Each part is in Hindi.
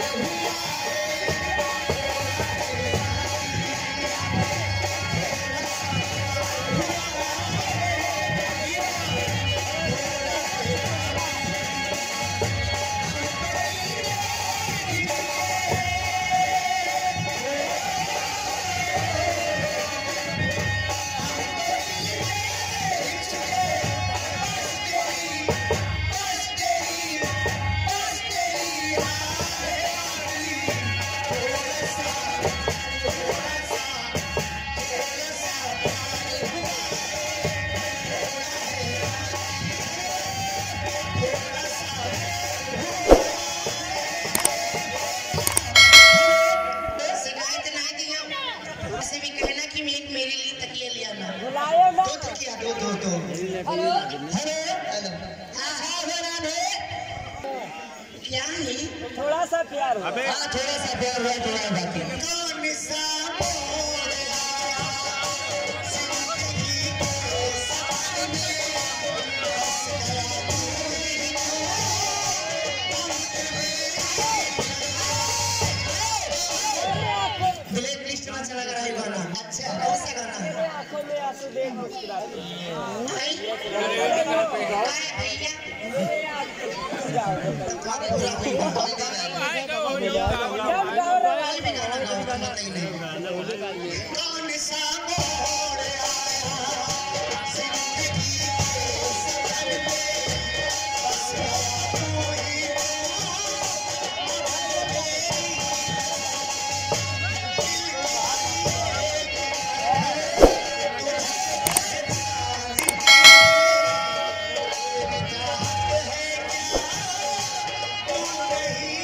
Yeah. बुलायो ना दो तकिया दो दो दो हेलो हेलो हाँ, थोड़ा सा प्यार हुआ थोड़ा सा प्यार हुआ थोड़ा बाकी आँखों में आँसू देख मुस्कुराती है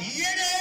Yine